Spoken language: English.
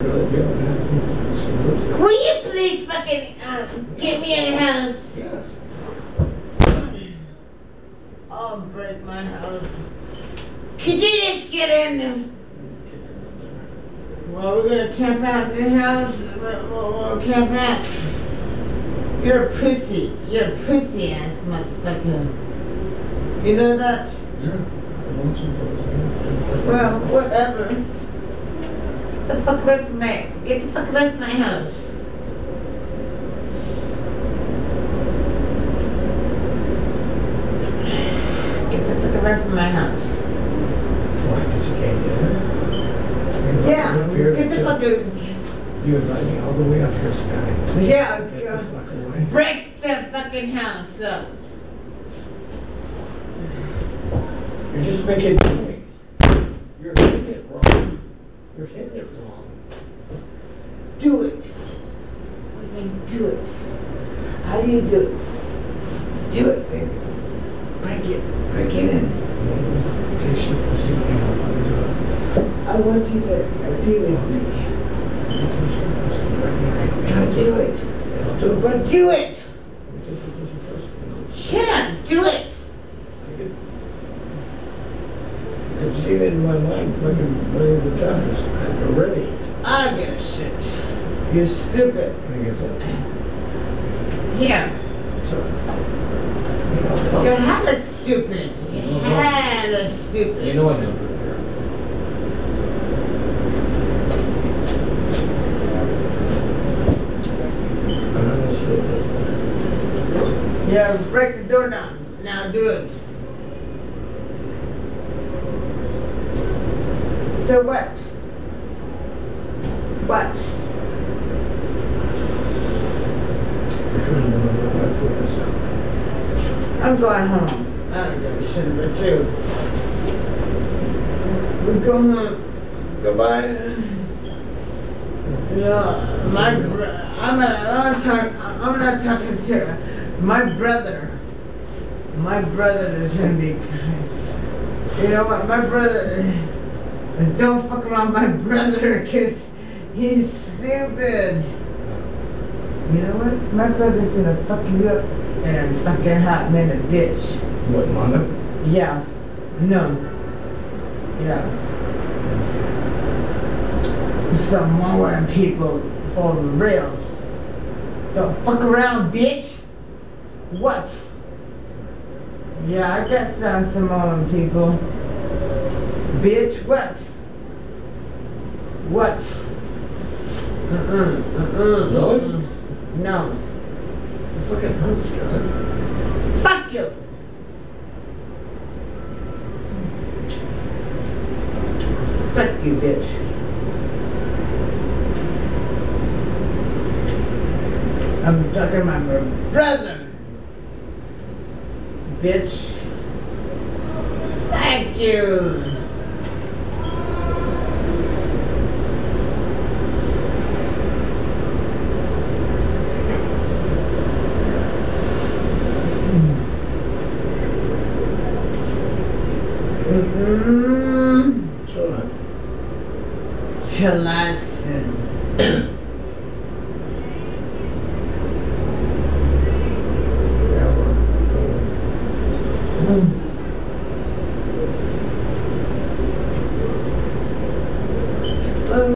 Will you please fucking uh, get me in the house? Yes. I'll break my house. Could you just get in there? Well, we're gonna camp out in the house. We'll, we'll, we'll camp out. You're a pussy. You're a pussy ass motherfucker. You know that? Yeah. I want some those. Well, whatever. Get the fuck away from my, get the fuck away my house. Get the fuck away from my house. Why, 'cause you can't get in? Yeah, get the fuck. You invite me all the way up here, Scotty. Yeah, Get the go. fuck away. Break the fucking house up. You're just making noise. You're hitting it wrong. You're hitting it wrong. Do it. Fucking do it. How do you do it? Do it, baby. Break it. Break it in. Taste your pussy, you know how to do it. I want you to be with me. Taste your pussy, right now. Do it. Do it. But do it. Taste your pussy first, you know. Shut up. Do it. I've seen it in my mind fucking millions of times already. I don't give a shit. You're stupid. I guess it. Here. So, you know, You're hella stupid. You're hella stupid. You know what I know from here. Yeah, break the door down. Now do it. So what? What? I'm going home. I don't give a shit about you. We're going home. Goodbye. You know, my, br- I'm not, I'm not talking, I'm not talking to, my brother, my brother is gonna be, you know what, my brother, don't fuck around my brother, cause he's stupid. You know what, my brother's gonna fuck you up and fucking hot man a bitch. What, Manda? Yeah, no, yeah. Some Mormon people for real. Don't fuck around, bitch. What? Yeah, I got some Samoan people. Bitch, what? What? Mm-mm, mm-mm. Really? No. Fucking hurts, God. Fuck you. Fuck you, bitch. I'm talking about my brother. Bitch. Thank you. Mm-hmm. So, Chillaxing.